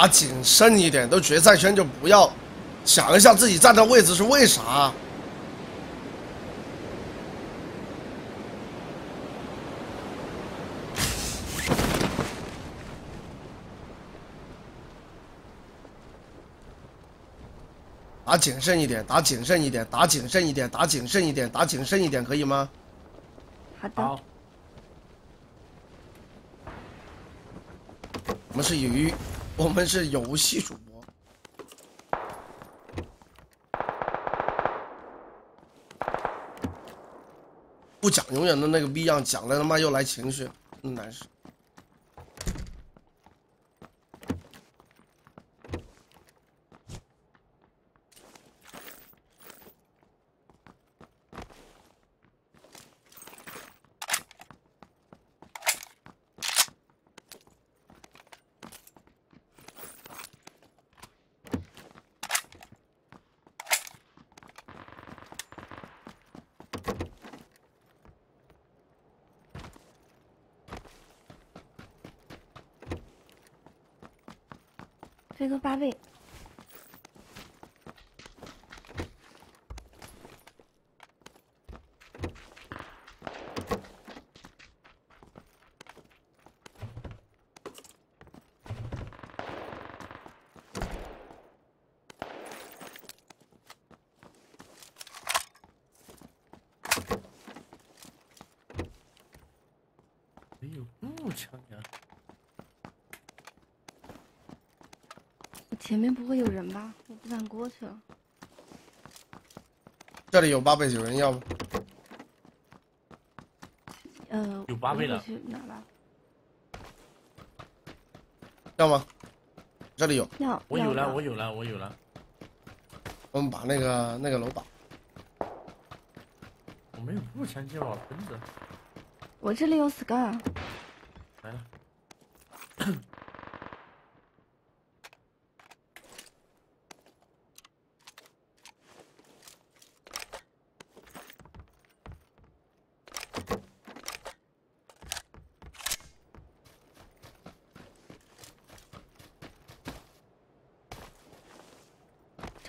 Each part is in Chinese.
打谨慎一点，都决赛圈就不要想一下自己站的位置是为啥。打谨慎一点，打谨慎一点，打谨慎一点，打谨慎一点，打谨慎一点，可以吗？好的。我们是游，我们是游戏主播。不讲永远的那个逼样，讲了他妈又来情绪，真难受。飞哥八倍，没有，步枪呀！前面不会有人吧？我不敢过去了。这里有八倍，有人要吗？呃，有八倍的去哪吧。要吗？这里有，要我有了，我有了，我有了，我们把那个那个楼把。我没有步枪借我喷子我这里有 scar，来了。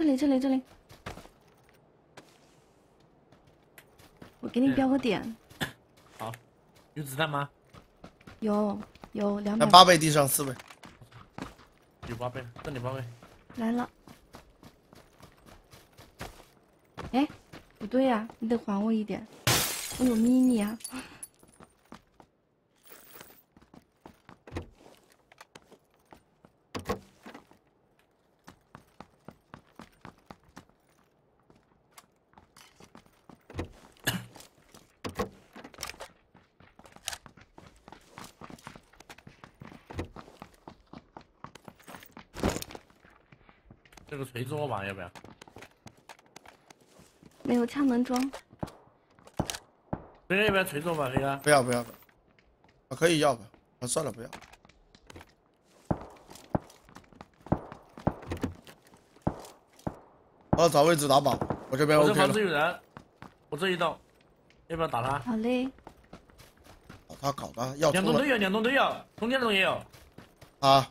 这里这里这里，我给你嗯标个点，好有子弹吗？有有两百那八倍地上四倍，有八倍，这里八倍。来了。哎，不对呀、你得还我一点，我有 mini 啊。个锤子我玩要不要？没有敲门装，飞哥要不要锤子我吧？飞哥，不要不要，不要啊可以要吧？啊算了不要。我要找位置打靶，我这边我这 OK 了房子。有人，我这一栋，要不要打他？好嘞。搞他搞他，要两栋都有，两栋都有，中间栋也有。啊！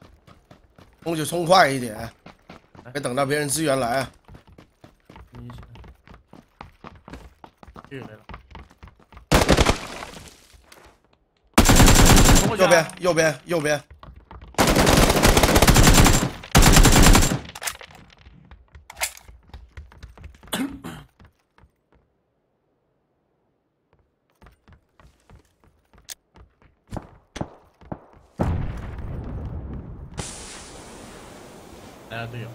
冲就冲快一点，别等到别人支援来啊。右边右边右边，来了队友，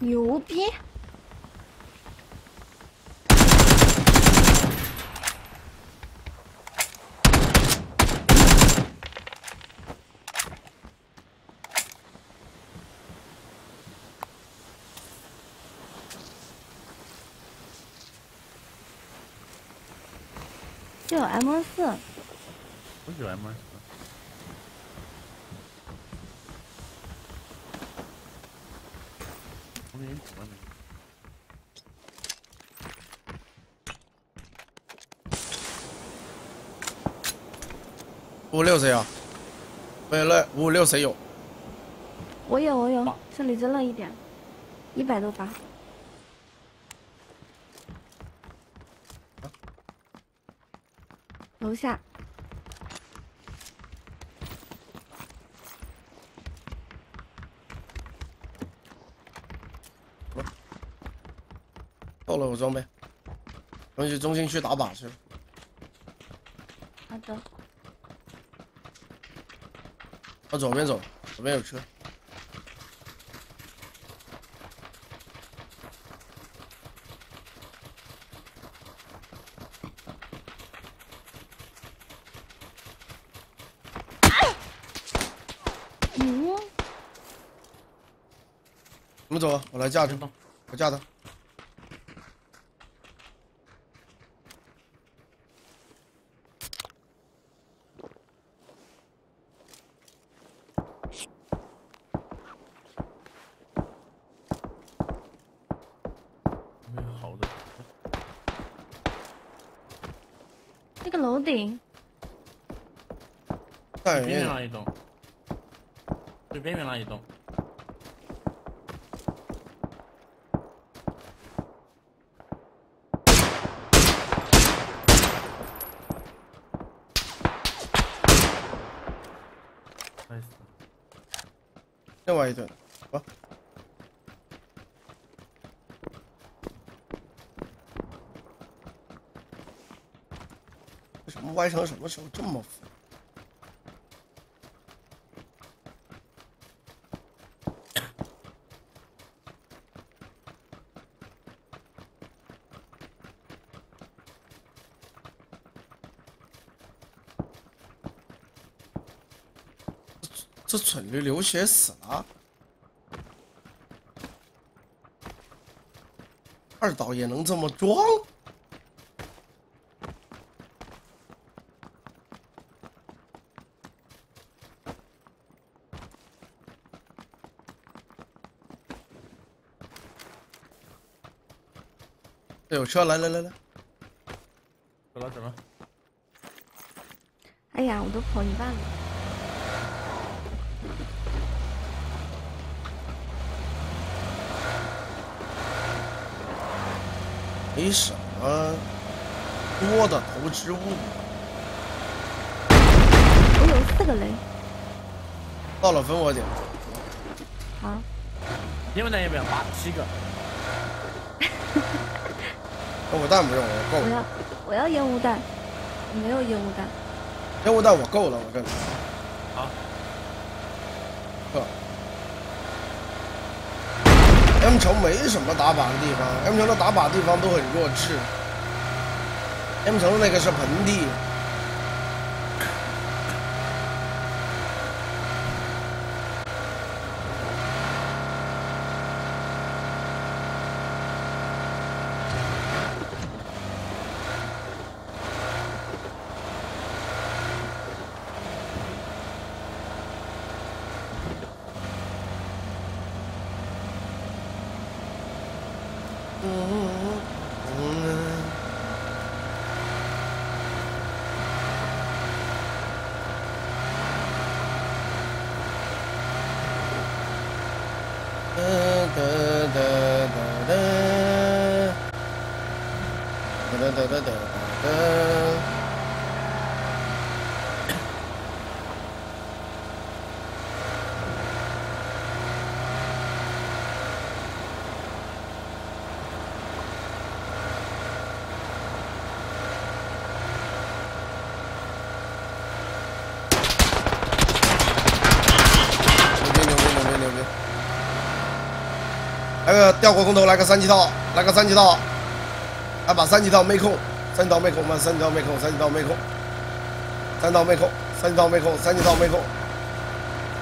牛逼！就有 M 四，不喜欢吗？我给你补了没？五六谁有？没了，五六谁有？我有我有，这里真了一点，一百多发。楼下，了，我装备。我去中心区打靶去了。好的，往左边走，左边有车。嗯，我们走，我来架着真，棒！我架他。没有好的，那个楼顶，看边缘远那一栋，最边缘那一栋。另外一顿，啊，为什么歪成什么时候这么？这蠢驴流血死了。二导也能这么装？有车，来来来来，走了走了，哎呀，我都跑一半了。没什么多的投掷物。我有四个雷，到了分我点，好，你们那边八七个，烟雾弹不用，我够了。我要我要烟雾弹，我没有烟雾弹。烟雾弹我够了，我这里。好，呵。M 城没什么打靶的地方，M 城的打靶地方都很弱智。M 城的那个是盆地，嗯嗯哒哒哒哒哒，哒哒哒哒哒。牛逼牛逼牛逼牛逼！来个吊火空投，来个三级套，来个三级套，来把三级套没空，三级套没空嘛，三级套没空，三级套没空，三套没空，三级套没空，三级套没空，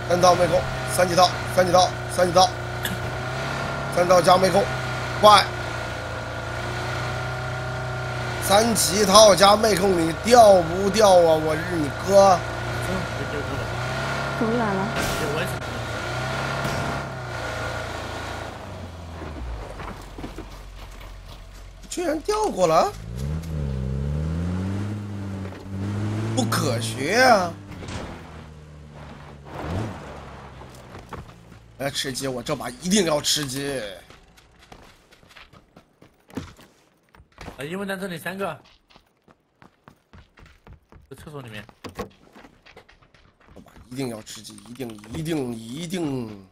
三套没空，三级套，三级套，三级套，三套加没空，快！三级套加妹控，你掉不掉啊？我日你哥！走远了，居然掉过了？不科学啊来吃鸡我这把一定要吃鸡。因为在这里三个。在厕所里面。一定要吃鸡一定一定一定。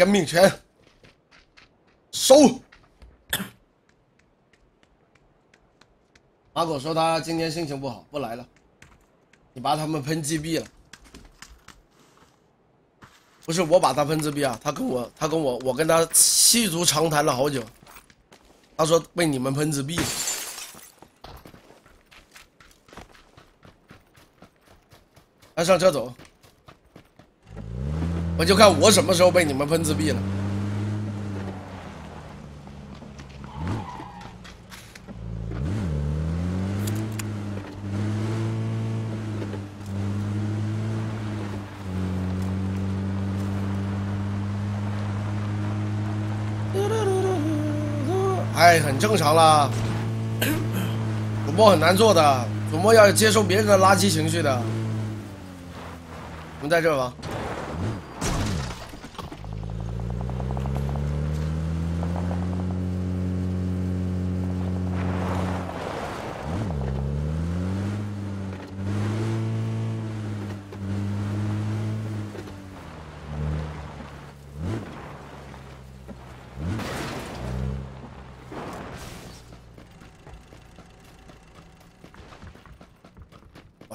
天命拳，收。马狗说他今天心情不好，不来了。你把他们喷击毙了，不是我把他喷击毙啊，他跟我，他跟我，我跟他细足长谈了好久。他说被你们喷击毙了。来上车走，我就看我什么时候被你们喷自闭了。哎，很正常啦。主播很难做的，主播要接受别人的垃圾情绪的。我们在这吧。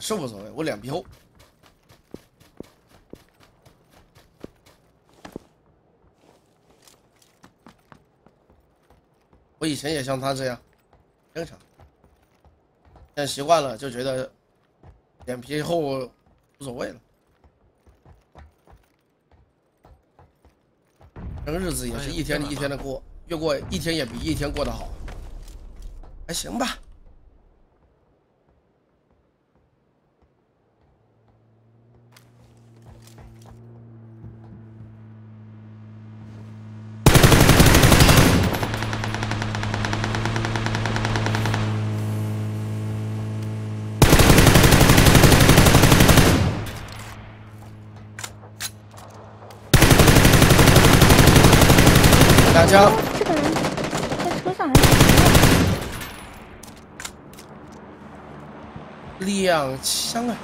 是无所谓，我脸皮厚。我以前也像他这样，正常。但习惯了，就觉得脸皮厚无所谓了。这个日子也是一天一天的过，越过一天也比一天过得好，还行吧。枪，这个人在车上？两枪啊，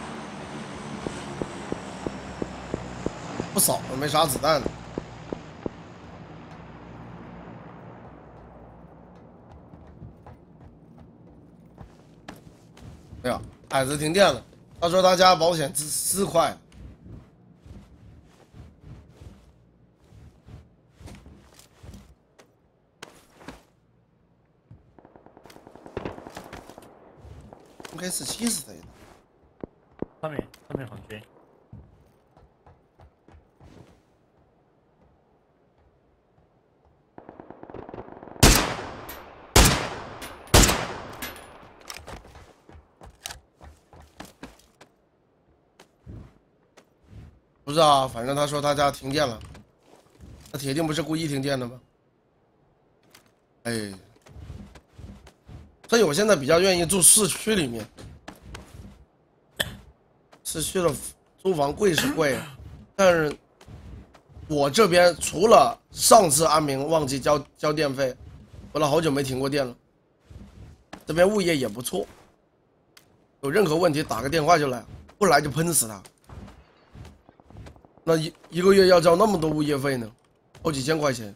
不少，没啥子弹了。哎呀，矮子停电了，他说他家保险四四块。MK 四七是谁的？上面上面很缺。不知道啊，反正他说他家停电了，那铁定不是故意停电的吗？哎，所以我现在比较愿意住市区里面，市区的租房贵是贵，但是我这边除了上次阿明忘记交交电费，我了好久没停过电了，这边物业也不错，有任何问题打个电话就来，不来就喷死他。那一一个月要交那么多物业费呢，好几千块钱，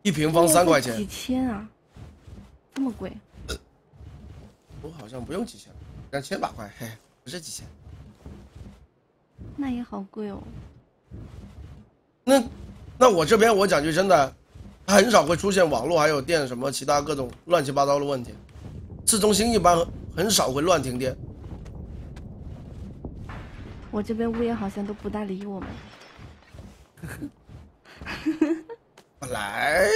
一平方三块钱。几，千啊，这么贵？我好像不用几千，两千把块，嘿，不是几千。那也好贵哦。那那我这边我讲句真的，很少会出现网络还有电什么其他各种乱七八糟的问题，市中心一般很少会乱停电。我这边物业好像都不大理我们。本来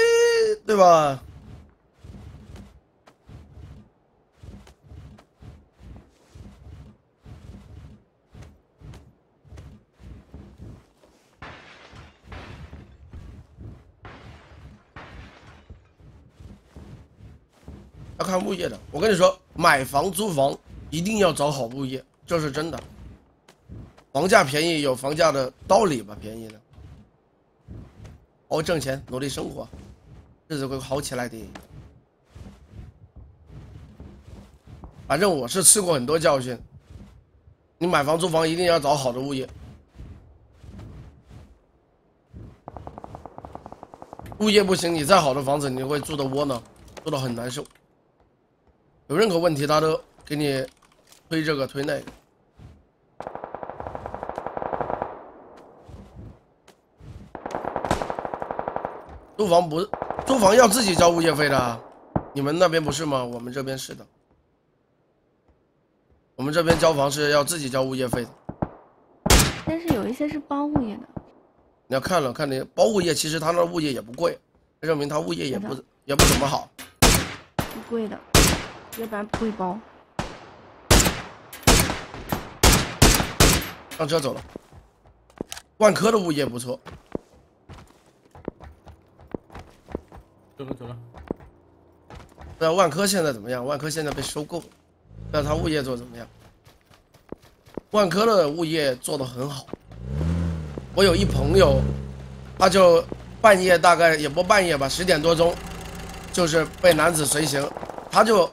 对吧？要看物业的。我跟你说，买房租房一定要找好物业，这是真的。房价便宜有房价的道理吧？便宜的，好好挣钱，努力生活，日子会好起来的。反正我是吃过很多教训。你买房租房一定要找好的物业，物业不行，你再好的房子你会住的窝囊，住的很难受。有任何问题他都给你推这个推那个。租房不，租房要自己交物业费的，你们那边不是吗？我们这边是的。我们这边交房是要自己交物业费的，但是有一些是包物业的。你要看了看你包物业，其实他那物业也不贵，证明他物业也不也不怎么好。不贵的，要不然不会包。上车走了。万科的物业不错。走了走了。不知道万科现在怎么样？万科现在被收购了。那他物业做怎么样？万科的物业做的很好。我有一朋友，他就半夜大概也不半夜吧，十点多钟，就是被男子随行，他就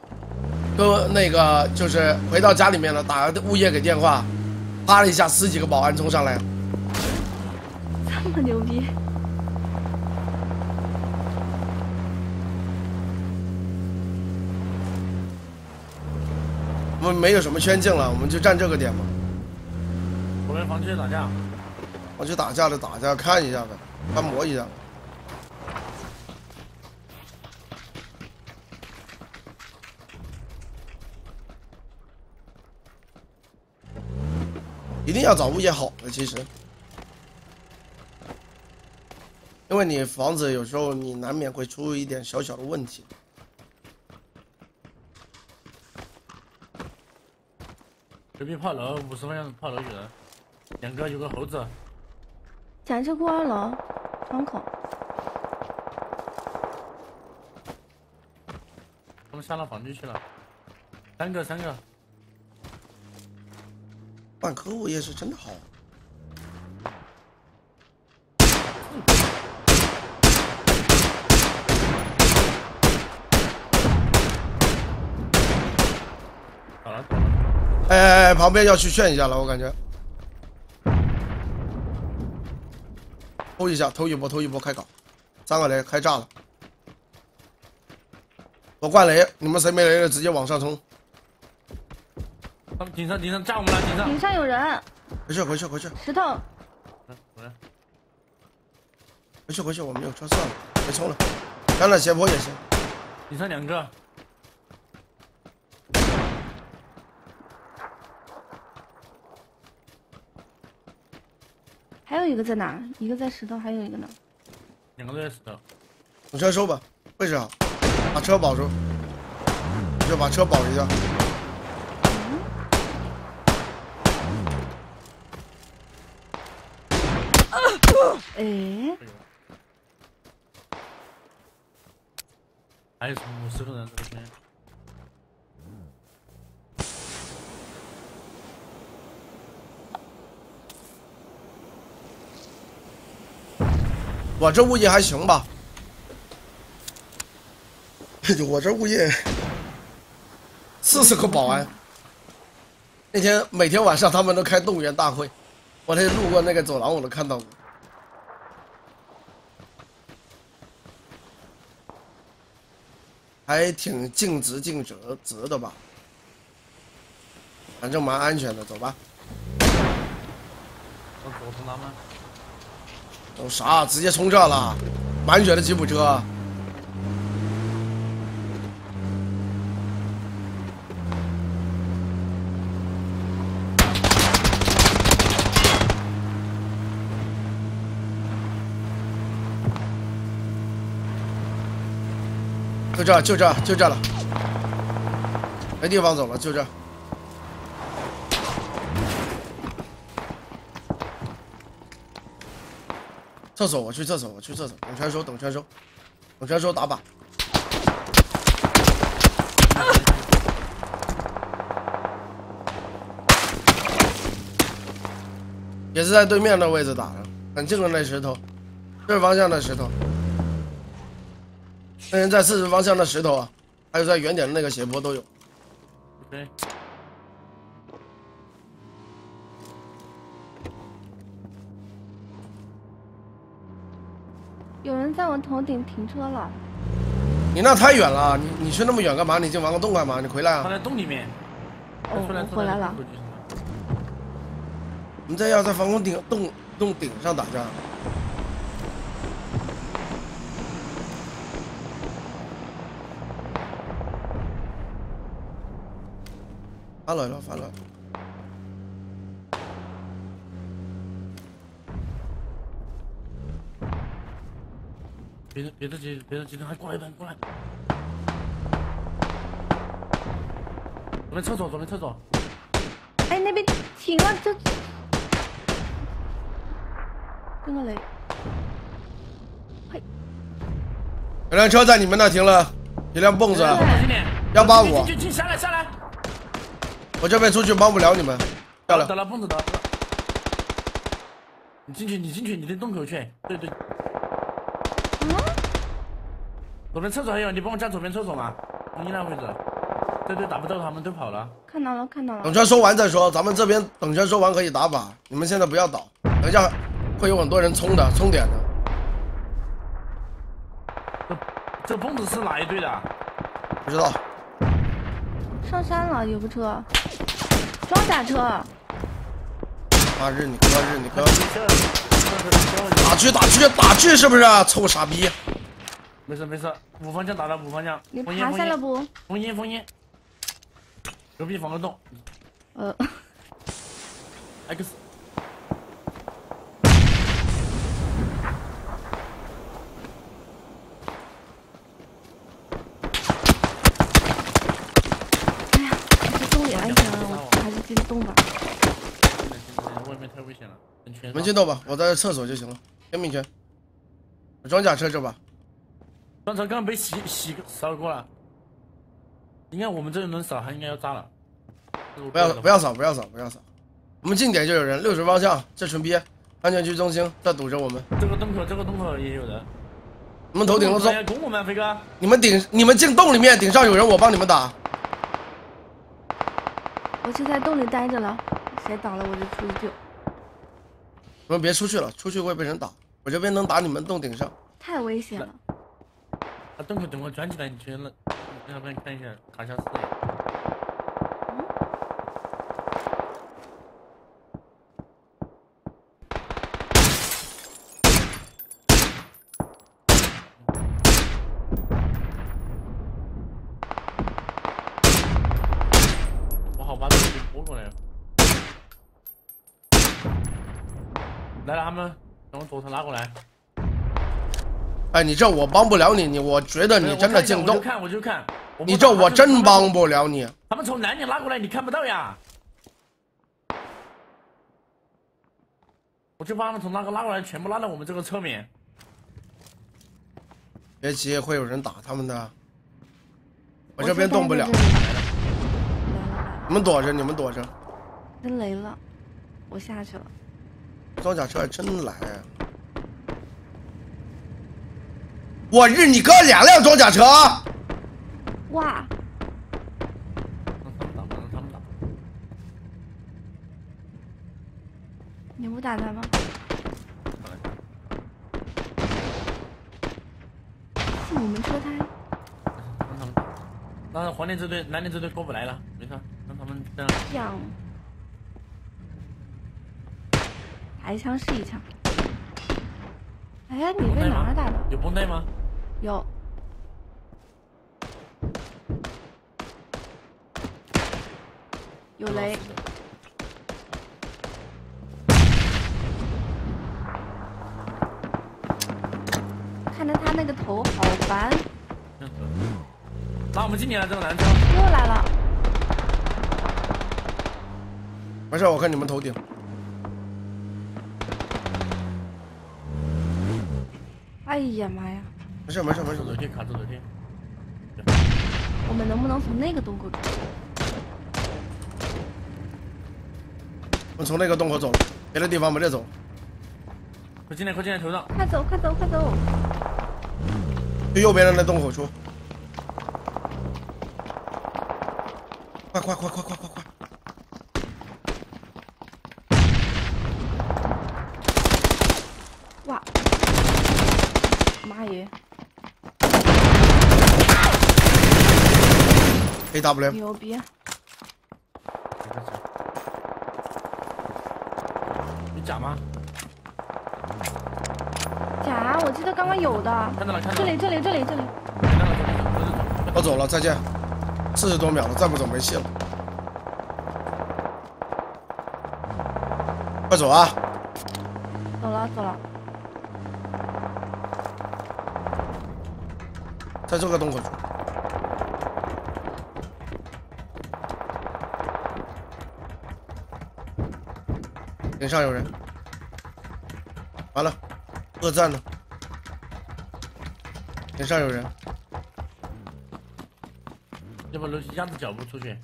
跟那个就是回到家里面了，打物业给电话，啪的一下十几个保安冲上来，这么牛逼。我们没有什么圈境了，我们就站这个点嘛。我们房区打架。我去打架的打架，看一下呗，观摩一下。一定要找物业好的，其实，因为你房子有时候你难免会出一点小小的问题。隔壁炮楼，五十方向炮楼有人，两个有个猴子。展示过二楼窗口。他们下到房区去了，三个三个。万科物业是真的好。好了，走了。哎，旁边要去炫一下了，我感觉。偷一下，偷一波，偷一波，开搞，三个雷开炸了。我灌雷，你们谁没雷的直接往上冲。他们顶上顶上炸我们了，顶上。顶上有人。回去回去回去。石头。回去回去，我没有车，算了，别冲了，干了斜坡也行。顶上两个。还有一个在哪？一个在石头，还有一个呢。两个都在石头。等车收吧，位置好，把车保住，就把车保一下。哎。还有什么石头人这边？我这物业还行吧，我这物业四十个保安，那天每天晚上他们都开动员大会，我那路过那个走廊我都看到过，还挺尽职尽责责的吧，反正蛮安全的，走吧。走啥？直接冲这了，满血的吉普车。就这就这就这了。没地方走了就这厕所我去厕所我去厕所等传说等传说等传说打靶。也是在对面的位置打的很近的那石头这方向的石头。那人在四十方向的石头啊，还有在远点的那个斜坡都有。对，有人在我头顶停车了，你那太远了，你你去那么远干嘛？你进王个洞干嘛？你回来啊！他在洞里面。哦，我回来了。。我们这要在防空顶洞洞顶上打架。翻来了，翻了。别的别的机别的机动还过来的过来。左边厕所左边厕所。哎，那边停了，这跟个雷，有辆车在你们那停了，一辆蹦子。幺八五进，进进下来下来。我这边出去帮不了你们，下来打。了蹦子的。你进去你进去你的洞口去。对对。嗯，左边厕所还有，你帮我站左边厕所嘛，你那位置。对对，打不到他们都跑了。看到了，看到了等。圈收完再说，咱们这边等圈收完可以打靶，你们现在不要倒，等一下会有很多人冲的，冲点的。这这蹦子是哪一队的？不知道，上山了，有个车，装甲车，大日你哥日你哥，打狙打狙打狙是不是？臭傻逼！没事没事，五方向打了五方向。你爬下了？不？封烟封烟。隔壁防个洞呃，，X。哎呀，这洞里安全了，我吧。外面太危险了，很全。你们进洞吧，我在厕所就行了。天命拳，装甲车这把，刚才刚刚被洗洗扫过了，应该我们这轮扫还应该要炸了。不要不要扫不要扫不要扫，我们近点就有人，六十方向这群逼，安全区中心在堵着我们，这个洞口，这个洞口也有人。你们头顶都中，攻我们，飞哥。你们顶你们进洞里面，顶上有人，我帮你们打。我就在洞里待着了，谁倒了我就出去救。你们别出去了，出去会被人打。我这边能打你们洞顶上。太危险了，啊，洞口等我转起来，你去那那边看一下卡下视野。我好把这个给拨过来了。来了，他们从我左侧拉过来。哎，你这我帮不了你，你我觉得你真的进洞，我就看，我就看。我你这我真帮不。了你。他们从南边拉过来，你看不到呀。我就把他们从那个拉过来，全部拉到我们这个侧面。别急，会有人打他们的。我这边动不了，你们躲着，你们躲着。真雷了，我下去了。装甲车还真来。我日你哥两辆装甲车！哇，让他们打，他们打。你不打他吗？是我们车胎。让他们黄连这队、蓝连这队过不来了，没事，让他们这样。样，打一枪是一枪。哎，你被哪儿打的？有绷带吗？有。有雷，看着他那个头好烦，那我们今年了，这个男生。又来了。没事，我看你们头顶。哎呀妈呀！没事没事没事手。楼梯卡住楼梯。我们能不能从那个洞口出？我从那个洞口走，别的地方没得走，快进来，快进来，头上。快走快走快走！去右边的那洞口出。快快快快快快快！哇！妈耶，A W，牛逼！你假吗？假，我记得刚刚有的。看到了，看到了。这里这里这里这里。我走了，再见。四十多秒了，再不走没戏了。快走啊！走了走了。在这个洞口顶上有人，完了，恶战呢。顶上有人，要不楼梯压着脚步出去，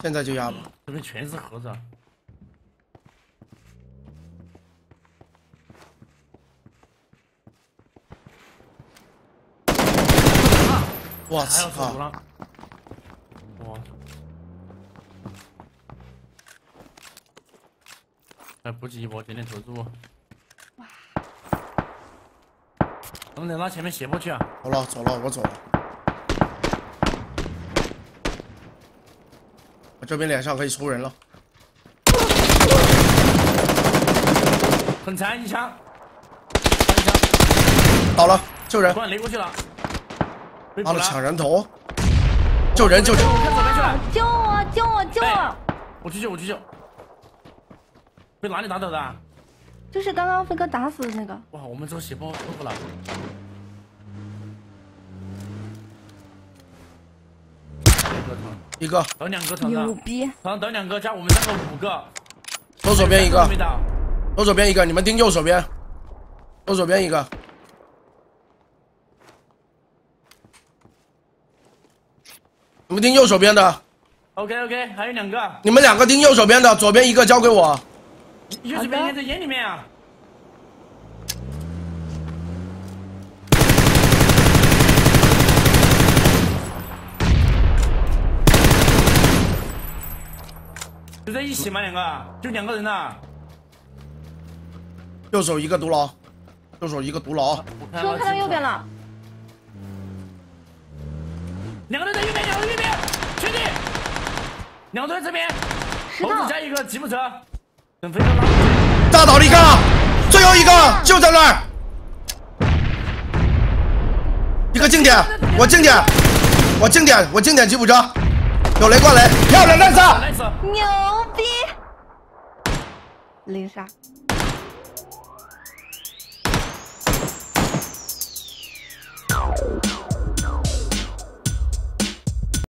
现在就压吧。这边全是盒子。我还要操走！了。哇！一波，点点投入。哇！能不能拉前面斜坡去啊？好了走了，我走了。我这边脸上可以抽人了。很残，一枪，一枪，倒了，救人突，然雷过去了。被妈的。抢人头，救人救人！我看左边去了。救我救我救我哎！我去救，我去救。被哪里打倒的啊？就是刚刚飞哥打死的那个。哇，我们这个斜坡过不了。一个，倒两个牛逼！头上倒两个，加我们三个五个。左手边一个没，倒。走左边一个，你们盯右手边，左手边一个。你们盯右手边的，OK OK，还有两个，你们两个盯右手边的，左边一个交给我。右手边应该在烟里面啊。就在一起吗？两个，就两个人呐。右手一个独牢，右手一个独牢。我看到是看到右边了，两个人在右边，两个人右边，兄弟，两个人在这边，石头猴子加一个吉普车，大倒了一个，最后一个就在那儿。一个近点，我近点，我近点，我近点吉普车，有雷挂雷，漂亮，，nice，牛逼！零杀。